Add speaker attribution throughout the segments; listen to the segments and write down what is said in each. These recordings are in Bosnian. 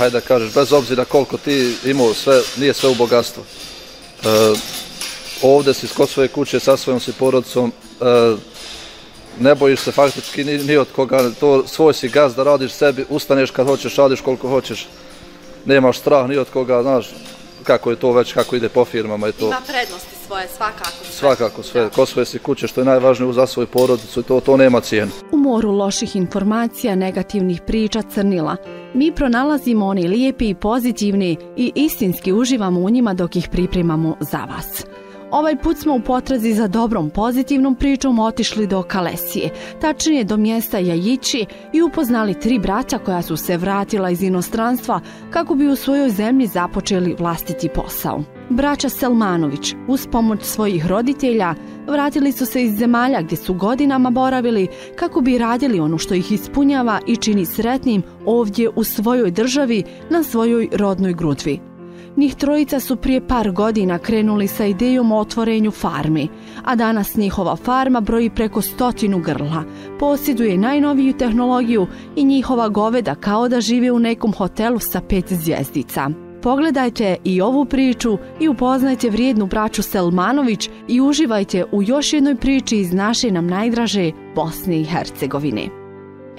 Speaker 1: hajde da kažeš, bez obzira koliko ti imao sve, nije sve u bogatstvu. E, ovde si kod svoje kuće sa svojom si porodicom, e, ne bojiš se faktički ni, ni od koga, to svoj si gaz da radiš sebi, ustaneš kad hoćeš, radiš koliko hoćeš, nemaš strah ni od koga, znaš, kako je to već, kako ide po firmama i to.
Speaker 2: Ima prednosti svoje, svakako. Sve.
Speaker 1: Svakako, sve, ko svoje si kuće, što je najvažnije za svoju porodicu i to, to nema cijenu.
Speaker 3: U moru loših informacija, negativnih priča, crnila, mi pronalazimo one lijepi i pozitivni i istinski uživamo u njima dok ih pripremamo za vas. Ovaj put smo u potrazi za dobrom pozitivnom pričom otišli do Kalesije, tačnije do mjesta Jajići i upoznali tri braća koja su se vratila iz inostranstva kako bi u svojoj zemlji započeli vlastiti posao. Braća Selmanović, uz pomoć svojih roditelja, vratili su se iz zemalja gdje su godinama boravili kako bi radili ono što ih ispunjava i čini sretnim ovdje u svojoj državi na svojoj rodnoj grudvi. Njih trojica su prije par godina krenuli sa idejom o otvorenju farmi, a danas njihova farma broji preko stotinu grla, posjeduje najnoviju tehnologiju i njihova goveda kao da žive u nekom hotelu sa pet zvjezdica. Pogledajte i ovu priču i upoznajte vrijednu braću Selmanović i uživajte u još jednoj priči iz naše nam najdraže Bosne i Hercegovine.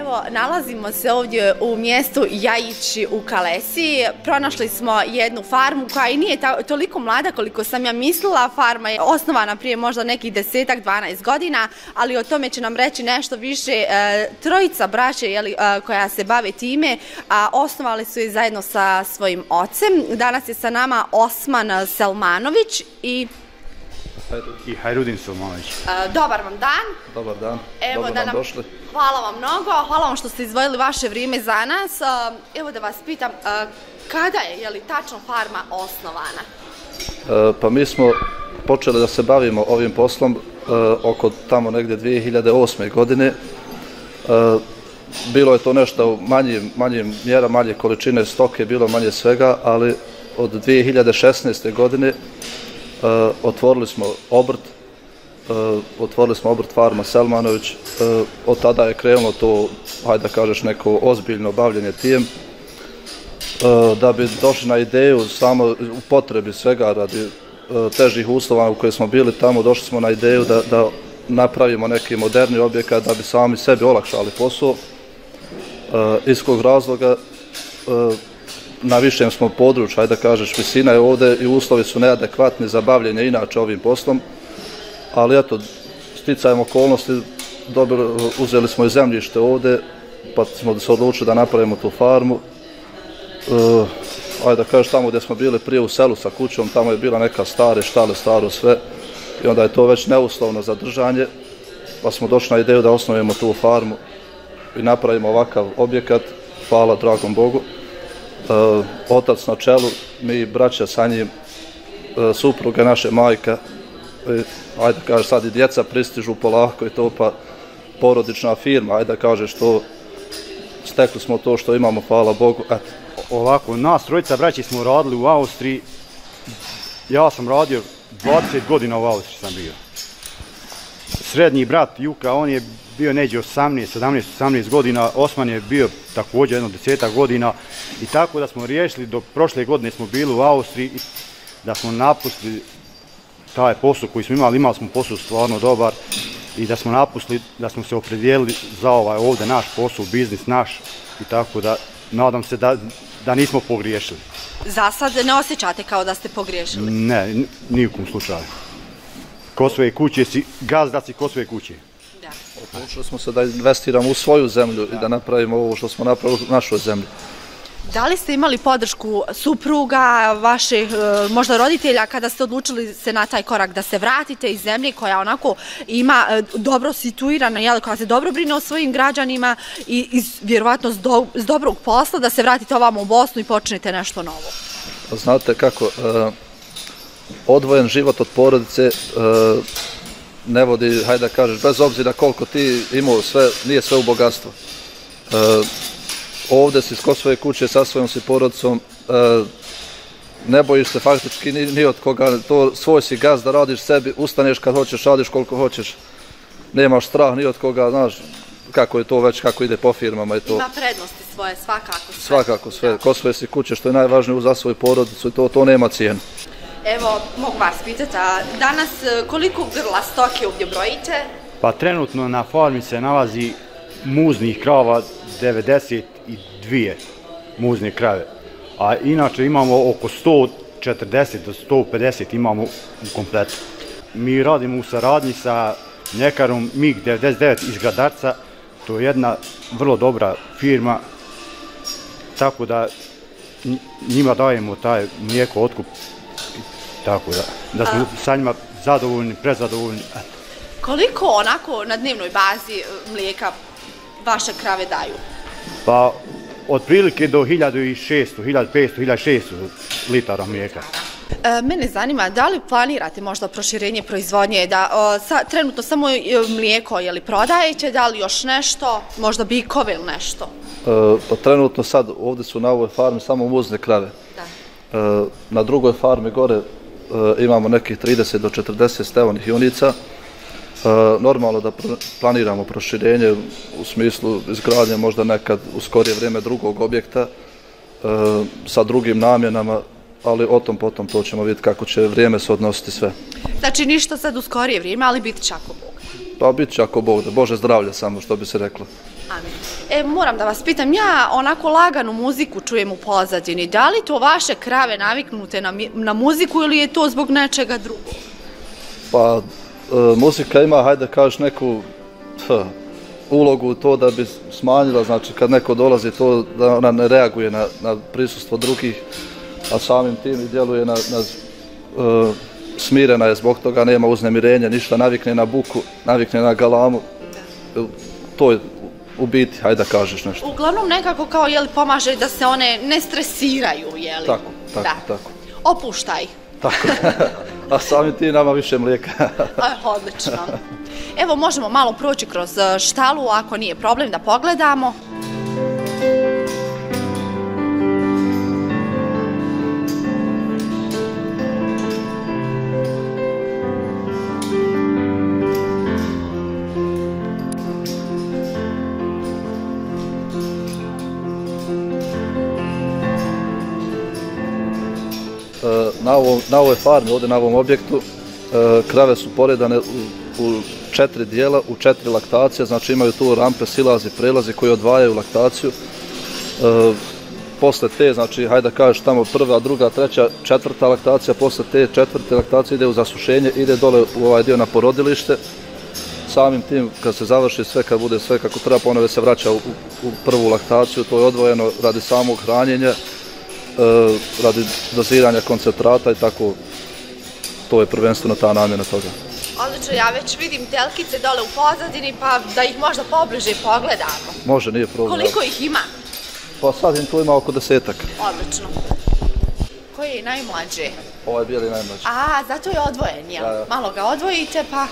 Speaker 2: Evo, nalazimo se ovdje u mjestu Jajići u Kalesiji. Pronašli smo jednu farmu koja i nije toliko mlada koliko sam ja mislila. Farma je osnovana prije možda nekih desetak, 12 godina, ali o tome će nam reći nešto više. E, trojica braće jeli, e, koja se bave time, a osnovali su je zajedno sa svojim ocem. Danas je sa nama Osman Selmanović i
Speaker 4: i Hajrudin Sulmanović.
Speaker 2: E, dobar vam dan.
Speaker 1: Dobar dan.
Speaker 2: Evo
Speaker 1: Dobro
Speaker 2: da nam,
Speaker 1: došli.
Speaker 2: Hvala vam mnogo. Hvala vam što ste izdvojili vaše vrijeme za nas. E, evo da vas pitam, e, kada je, je li tačno farma osnovana?
Speaker 1: E, pa mi smo počeli da se bavimo ovim poslom e, oko tamo negdje 2008. godine. E, bilo je to nešto u manjim, manjim mjera, manje količine stoke, bilo manje svega, ali od 2016. godine Eh, otvorili smo obrt, uh, otvorili smo obrt Farma Selmanović, uh, od tada je krenulo to, hajde da kažeš, neko ozbiljno bavljenje tijem, uh, da bi došli na ideju samo u potrebi svega radi uh, težih uslova u koje smo bili tamo, došli smo na ideju da, da napravimo neki moderni objekat da bi sami sebi olakšali posao. Uh, iz kog razloga? Uh, na višem smo području, ajde da kažeš, visina je ovde i uslovi su neadekvatni za bavljenje inače ovim poslom, ali eto, sticajem okolnosti, dobro, uzeli smo i zemljište ovde, pa smo se odlučili da napravimo tu farmu. E, ajde da kažeš, tamo gdje smo bili prije u selu sa kućom, tamo je bila neka stare štale, staro sve, i onda je to već neuslovno za držanje, pa smo došli na ideju da osnovimo tu farmu i napravimo ovakav objekat, hvala dragom Bogu uh, otac na čelu, mi braća sa njim, uh, supruga naše majka, i, ajde kaže sad i djeca pristižu polako i to pa porodična firma, ajde kaže što stekli smo to što imamo, hvala Bogu. Eto.
Speaker 4: Ovako, nas trojica braći smo radili u Austriji, ja sam radio 20 godina u Austriji sam bio. Srednji brat Juka, on je bio neđe 18, 17, 18 godina, Osman je bio također jedno deseta godina i tako da smo riješili, do prošle godine smo bili u Austriji da smo napustili taj posao koji smo imali, imali smo posao stvarno dobar i da smo napustili, da smo se opredijelili za ovaj ovdje naš posao, biznis naš i tako da nadam se da, da nismo pogriješili.
Speaker 2: Za sad ne osjećate kao da ste pogriješili?
Speaker 4: Ne, nijekom slučaju. Ko svoje kuće si, gazda si ko svoje kuće.
Speaker 1: Odlučili smo se da investiramo u svoju zemlju i da napravimo ovo što smo napravili u našoj zemlji.
Speaker 2: Da li ste imali podršku supruga, vaših e, možda roditelja kada ste odlučili se na taj korak da se vratite iz zemlje koja onako ima e, dobro situirana, jel, koja se dobro brine o svojim građanima i iz, vjerovatno s, do, s dobrog posla da se vratite ovamo u Bosnu i počnete nešto novo?
Speaker 1: Znate kako, uh, odvojen život od porodice uh, ne vodi, hajde da kažeš, bez obzira koliko ti imao sve, nije sve u bogatstvu. E, ovde si kod svoje kuće sa svojom si porodicom, e, ne bojiš se faktički ni, ni od koga, to svoj si gaz da radiš sebi, ustaneš kad hoćeš, radiš koliko hoćeš, nemaš strah ni od koga, znaš, kako je to već, kako ide po firmama i to.
Speaker 2: Ima prednosti svoje, svakako. Sve.
Speaker 1: Svakako sve, ko svoje si kuće, što je najvažnije za svoju porodicu i to, to nema cijenu.
Speaker 2: Evo, mogu vas pitati, a danas e, koliko grla stoke ovdje brojite?
Speaker 4: Pa trenutno na farmi se nalazi muznih krava 92 muzne krave. A inače imamo oko 140 do 150 imamo u kompletu. Mi radimo u saradnji sa mljekarom MIG-99 iz Gradarca. To je jedna vrlo dobra firma. Tako da njima dajemo taj mlijeko otkup. Tako da, da smo sa njima zadovoljni, prezadovoljni.
Speaker 2: Koliko onako na dnevnoj bazi e, mlijeka vaše krave daju?
Speaker 4: Pa, otprilike do 1600, 1500, 1600 litara mlijeka.
Speaker 2: E, mene zanima, da li planirate možda proširenje proizvodnje, da o, sa, trenutno samo e, mlijeko je li prodajete, da li još nešto, možda bikove ili nešto?
Speaker 1: E, pa trenutno sad ovdje su na ovoj farmi samo muzne krave.
Speaker 2: Da.
Speaker 1: E, na drugoj farmi gore e, imamo nekih 30 do 40 stevanih junica. E, normalno da planiramo proširenje u smislu izgradnje možda nekad u skorije vrijeme drugog objekta e, sa drugim namjenama, ali o tom potom to ćemo vidjeti kako će vrijeme se odnositi sve.
Speaker 2: Znači ništa sad u skorije vrijeme, ali bit će ako Bog.
Speaker 1: Pa bit će ako Bog da, Bože zdravlja samo što bi se reklo.
Speaker 2: Amin. E, moram da vas pitam, ja onako laganu muziku čujem u pozadini. Da li to vaše krave naviknute na, na muziku ili je to zbog nečega drugog?
Speaker 1: Pa, e, muzika ima, hajde kažeš, neku f, ulogu to da bi smanjila, znači kad neko dolazi to da ona ne reaguje na, na prisustvo drugih, a samim tim i djeluje na, na e, smirena je zbog toga, nema uznemirenja, ništa, navikne na buku, navikne na galamu, to je u biti, hajde da kažeš nešto.
Speaker 2: Uglavnom nekako kao, jeli, pomaže da se one ne stresiraju, jeli?
Speaker 1: Tako, tako,
Speaker 2: da.
Speaker 1: tako.
Speaker 2: Opuštaj.
Speaker 1: Tako. a samim tim nama više mlijeka.
Speaker 2: A, odlično. Evo, možemo malo proći kroz e, štalu, ako nije problem da pogledamo.
Speaker 1: Na, ovoj farmi, ovdje na ovom objektu, e, krave su poredane u, četiri dijela, u četiri laktacije, znači imaju tu rampe, silazi, prelazi koji odvajaju laktaciju. E, posle te, znači, hajde da kažeš tamo prva, druga, treća, četvrta laktacija, posle te četvrte laktacije ide u zasušenje, ide dole u ovaj dio na porodilište. Samim tim, kad se završi sve, kad bude sve kako treba, ponove se vraća u, u prvu laktaciju, to je odvojeno radi samog hranjenja, radi doziranja koncentrata i tako, to je prvenstveno ta namjena toga.
Speaker 2: Odlično, ja već vidim telkice dole u pozadini, pa da ih možda pobliže pogledamo.
Speaker 1: Može, nije problem.
Speaker 2: Koliko ih ima?
Speaker 1: Pa sad im tu ima oko desetak.
Speaker 2: Odlično. Koji je najmlađe?
Speaker 1: Ovaj bijeli najmlađi.
Speaker 2: A, zato je odvojen, jel?
Speaker 1: Da, da.
Speaker 2: Malo ga odvojite, pa...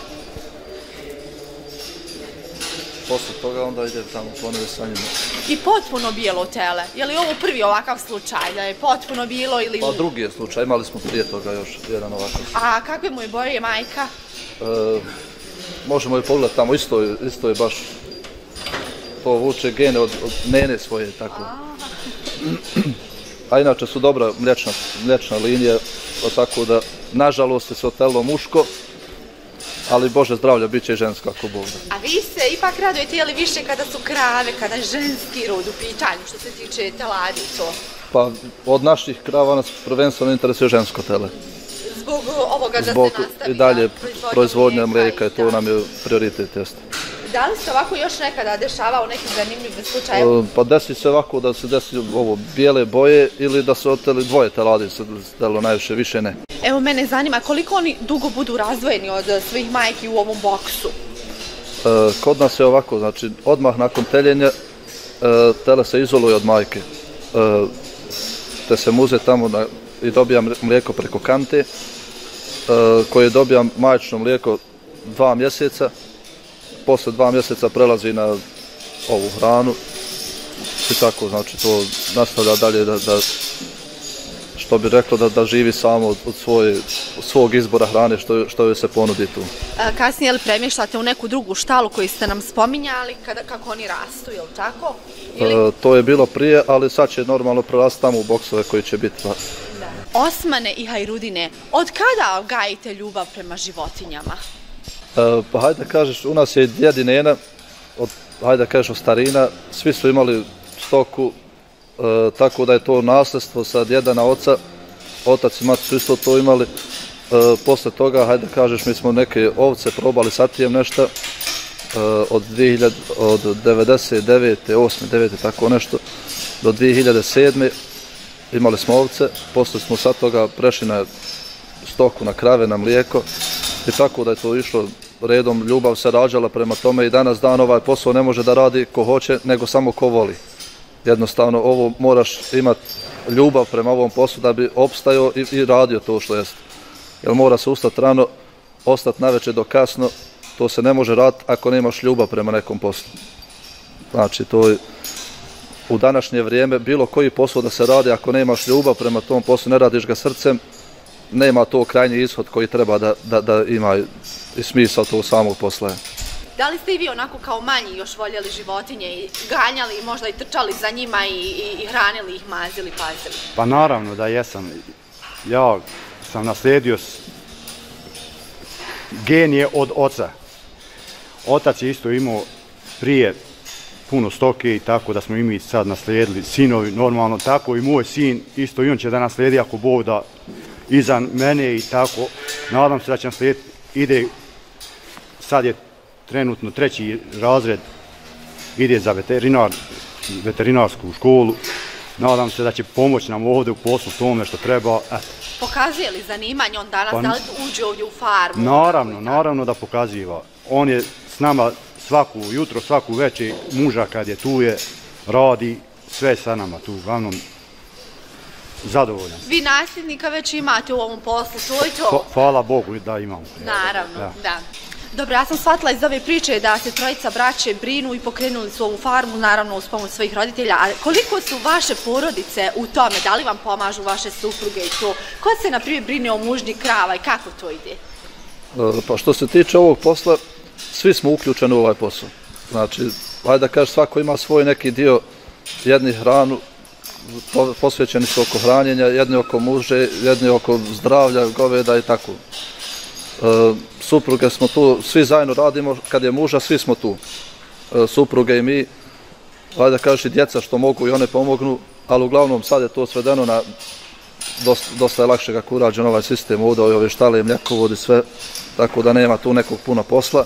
Speaker 1: Posle toga onda ide tamo ponove sa njima.
Speaker 2: I potpuno bijelo tele. Je li ovo prvi ovakav slučaj, da je potpuno bilo ili...
Speaker 1: Pa drugi je slučaj, imali smo prije toga još jedan ovakav.
Speaker 2: A kakve mu je boje majka?
Speaker 1: E, možemo je pogledati tamo, isto, je- isto je baš to vuče gene od, od nene svoje, tako. A inače su dobra mlječna, mlječna linija, pa tako da, nažalost, je se otelo muško, ali Bože zdravlja, bit će žensko ako Bog da.
Speaker 2: A vi se ipak radujete, je li više kada su krave, kada ženski rod u pitanju, što se tiče teladi i to?
Speaker 1: Pa od naših krava nas prvenstveno interesuje žensko tele.
Speaker 2: Zbog ovoga da
Speaker 1: Zbog
Speaker 2: se nastavi
Speaker 1: i dalje
Speaker 2: da,
Speaker 1: proizvodnja mlijeka,
Speaker 2: i
Speaker 1: to
Speaker 2: da.
Speaker 1: nam je prioritet, jeste.
Speaker 2: Da li se ovako još nekada dešavao neki zanimljiv slučaj?
Speaker 1: E, Pa desi se ovako da se desi ovo bijele boje ili da se oteli dvoje teladi se delo najviše, više ne.
Speaker 2: Evo mene zanima koliko oni dugo budu razdvojeni od eh, svojih majki u ovom boksu.
Speaker 1: E, kod nas je ovako, znači odmah nakon teljenja e, tele se izoluje od majke. E, te se muze tamo na, i dobija mle- mlijeko preko kante e, koje dobija majčno mlijeko dva mjeseca. Posle dva mjeseca prelazi na ovu hranu i tako, znači to nastavlja dalje da, da što bi reklo da, da živi samo od, od svoje, svog izbora hrane što, što joj se ponudi tu.
Speaker 2: A, kasnije li premještate u neku drugu štalu koju ste nam spominjali kada, kako oni rastu, je li tako? Ili...
Speaker 1: E, to je bilo prije, ali sad će normalno prerasti tamo u boksove koji će biti.
Speaker 2: Osmane i Hajrudine, od kada gajite ljubav prema životinjama?
Speaker 1: E, pa hajde da kažeš, u nas je djed i nena, od, hajde da kažeš od starina, svi su imali stoku, e, tako da je to nasljedstvo sa djeda na oca, otac i mat su isto to imali. E, posle toga, hajde da kažeš, mi smo neke ovce probali satijem nešto, e, od 2000, od 99. 8. 9. tako nešto, do 2007. imali smo ovce, posle smo sa toga prešli na stoku, na krave, na mlijeko, i tako da je to išlo redom, ljubav se rađala prema tome i danas dan ovaj posao ne može da radi ko hoće, nego samo ko voli. Jednostavno, ovo moraš imati ljubav prema ovom poslu da bi opstajao i, i radio to što jeste. Jer mora se ustati rano, ostati naveče do kasno, to se ne može raditi ako nemaš ljubav prema nekom poslu. Znači, to je u današnje vrijeme bilo koji posao da se radi, ako nemaš ljubav prema tom poslu, ne radiš ga srcem, nema to krajnji ishod koji treba da, da, da ima i smisao to samog posla.
Speaker 2: Da li ste i vi onako kao manji još voljeli životinje i ganjali i možda i trčali za njima i, i, i hranili ih, mazili, pazili?
Speaker 4: Pa naravno da jesam. Ja sam naslijedio genije od oca. Otac je isto imao prije puno stoke i tako da smo i mi sad naslijedili sinovi normalno tako i moj sin isto i on će da naslijedi ako Bog da iza mene i tako. Nadam se da će nam slijed ide, sad je trenutno treći razred, ide za veterinar, veterinarsku školu. Nadam se da će pomoć nam ovdje u poslu tome što treba. Eto.
Speaker 2: Pokazuje li zanimanje on danas, pa, da li uđe ovdje u farmu?
Speaker 4: Naravno, naravno da pokaziva. On je s nama svaku jutro, svaku večer, muža kad je tu je, radi, sve sa nama tu, uglavnom zadovoljan.
Speaker 2: Vi nasljednika već imate u ovom poslu, to je to?
Speaker 4: Hvala Bogu da imamo.
Speaker 2: Naravno, da. da. Dobro, ja sam shvatila iz ove priče da se trojica braće brinu i pokrenuli su ovu farmu, naravno uz pomoć svojih roditelja. A koliko su vaše porodice u tome? Da li vam pomažu vaše supruge i to? Ko se, na primjer, brine o mužni krava i kako to ide?
Speaker 1: E, pa što se tiče ovog posla, svi smo uključeni u ovaj posao. Znači, hajde da kažeš, svako ima svoj neki dio, jedni hranu, posvećeni su oko hranjenja, jedni oko muže, jedni oko zdravlja, goveda i tako. E, supruge smo tu, svi zajedno radimo, kad je muža, svi smo tu. E, supruge i mi, da kažeš i djeca što mogu i one pomognu, ali uglavnom sad je to svedeno na dosta, dosta je lakše kako urađen ovaj sistem ovdje, ove štale, mljekovodi, sve, tako da nema tu nekog puno posla.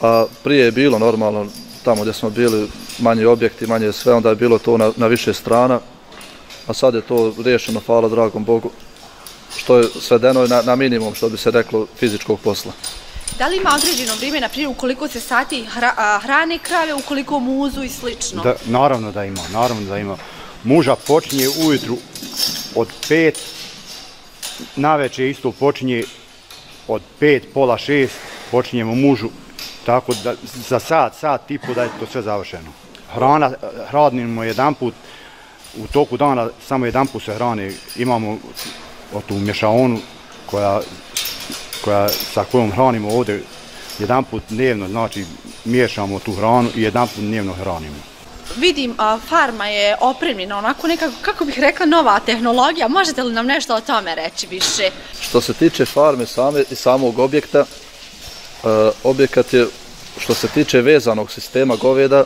Speaker 1: A prije je bilo normalno, tamo gdje smo bili manji objekti, manje sve, onda je bilo to na, na više strana, a sad je to riješeno, hvala dragom Bogu, što je svedeno na, na minimum, što bi se reklo, fizičkog posla.
Speaker 2: Da li ima određeno vrijeme, na primjer, ukoliko se sati hra, hrane krave, ukoliko muzu i slično?
Speaker 4: Da, naravno da ima, naravno da ima. Muža počinje ujutru od pet, naveče isto počinje od pet, pola šest, počinjemo mužu tako da za sat, sat i po da je to sve završeno. Hrana, hranimo jedan put, u toku dana samo jedan put se hrane, imamo tu mješaonu koja, koja, sa kojom hranimo ovdje jedan put dnevno, znači miješamo tu hranu i jedan put dnevno hranimo.
Speaker 2: Vidim, a, farma je opremljena onako nekako, kako bih rekla, nova tehnologija. Možete li nam nešto o tome reći više?
Speaker 1: Što se tiče farme same i samog objekta, E, objekat je, što se tiče vezanog sistema goveda, e,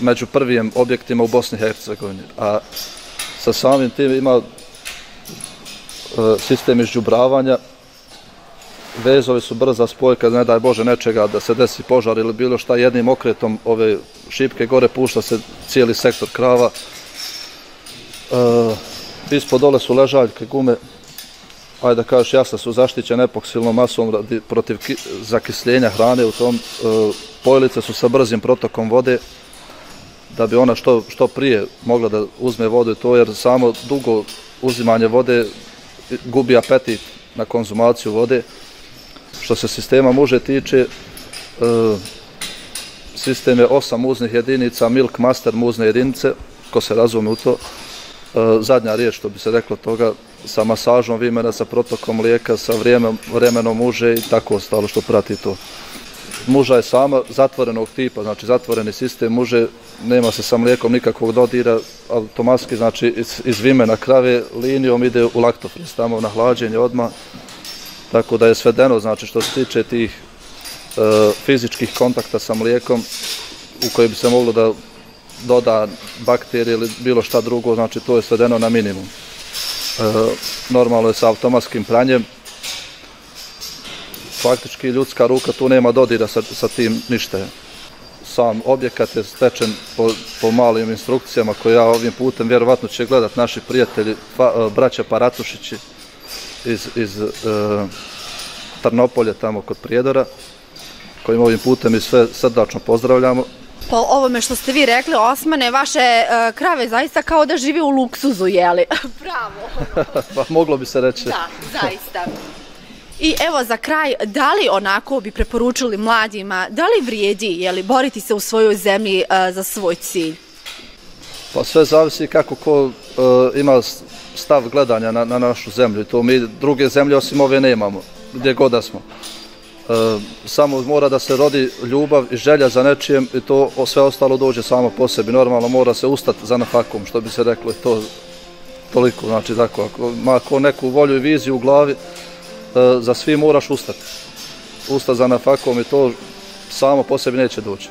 Speaker 1: među prvijim objektima u Bosni i Hercegovini. A sa samim tim ima e, sistem izđubravanja, vezovi su brza spojka, ne daj Bože nečega da se desi požar ili bilo šta jednim okretom ove šipke gore pušta se cijeli sektor krava. E, ispod dole su ležaljke gume, ajde da kažeš jasno su zaštićene epoksilnom masom radi, protiv ki, zakisljenja hrane u tom e, pojelice su sa brzim protokom vode da bi ona što, što prije mogla da uzme vodu to jer samo dugo uzimanje vode gubi apetit na konzumaciju vode. Što se sistema može tiče e, sistem je osam muznih jedinica Milk Master muzne jedinice ko se razume u to. E, zadnja riječ, što bi se reklo toga, sa masažom vimena, sa protokom lijeka, sa vremenom, vremenom muže i tako ostalo što prati to. Muža je sama zatvorenog tipa, znači zatvoreni sistem muže, nema se sa mlijekom nikakvog dodira, automatski, znači iz, iz vimena krave linijom ide u laktofriz, tamo na hlađenje odma tako da je svedeno, znači što se tiče tih e, fizičkih kontakta sa mlijekom, u koje bi se moglo da doda bakterije ili bilo šta drugo, znači to je svedeno na minimum. E, normalno je sa automatskim pranjem, faktički ljudska ruka tu nema dodira sa, sa tim ništa. Sam objekat je stečen po, po malim instrukcijama koje ja ovim putem vjerovatno će gledat naši prijatelji, fa, e, braća Paratušići iz, iz e, Trnopolje tamo kod Prijedora, kojim ovim putem i sve srdačno pozdravljamo.
Speaker 5: Po ovome što ste vi rekli, Osmane, vaše uh, krave zaista kao da žive u luksuzu, jeli? Bravo.
Speaker 1: pa moglo bi se reći.
Speaker 5: Da, zaista. I evo za kraj, da li onako bi preporučili mladima, da li vrijedi jeli, boriti se u svojoj zemlji uh, za svoj cilj?
Speaker 1: Pa sve zavisi kako ko uh, ima stav gledanja na, na našu zemlju. To mi druge zemlje osim ove nemamo, gdje god da smo. E, samo mora da se rodi ljubav i želja za nečijem i to sve ostalo dođe samo po sebi. Normalno mora se ustati za nafakom, što bi se reklo, to toliko, znači tako, ako ima ako neku volju i viziju u glavi, e, za svi moraš ustati. Ustati za nafakom i to samo po sebi neće doći.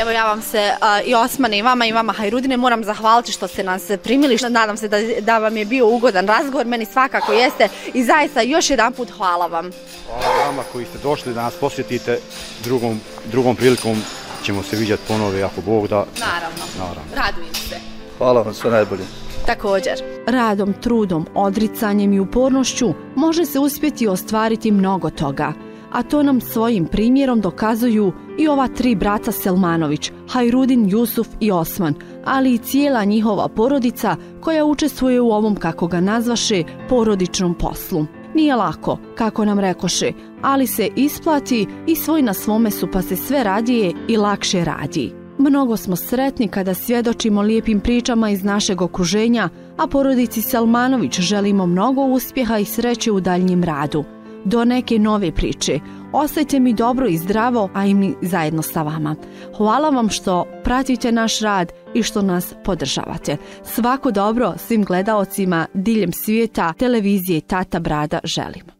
Speaker 5: Evo ja vam se uh, i Osmane i vama i vama Hajrudine moram zahvaliti što ste nas primili. Nadam se da, da vam je bio ugodan razgovor, meni svakako jeste i zaista još jedan put hvala vam.
Speaker 4: Hvala vama koji ste došli da nas posjetite drugom, drugom prilikom ćemo se vidjeti ponove ako Bog da.
Speaker 5: Naravno, Naravno. radujem se.
Speaker 1: Hvala vam sve najbolje.
Speaker 5: Također.
Speaker 2: Radom, trudom, odricanjem i upornošću može se uspjeti ostvariti mnogo toga a to nam svojim primjerom dokazuju i ova tri brata Selmanović, Hajrudin, Jusuf i Osman, ali i cijela njihova porodica koja učestvuje u ovom, kako ga nazvaše, porodičnom poslu. Nije lako, kako nam rekoše, ali se isplati i svoj na svome su pa se sve radije i lakše radi. Mnogo smo sretni kada svjedočimo lijepim pričama iz našeg okruženja, a porodici Salmanović želimo mnogo uspjeha i sreće u daljnjem radu do neke nove priče. Ostajte mi dobro i zdravo, a i mi zajedno sa vama. Hvala vam što pratite naš rad i što nas podržavate. Svako dobro svim gledaocima diljem svijeta televizije Tata Brada želimo.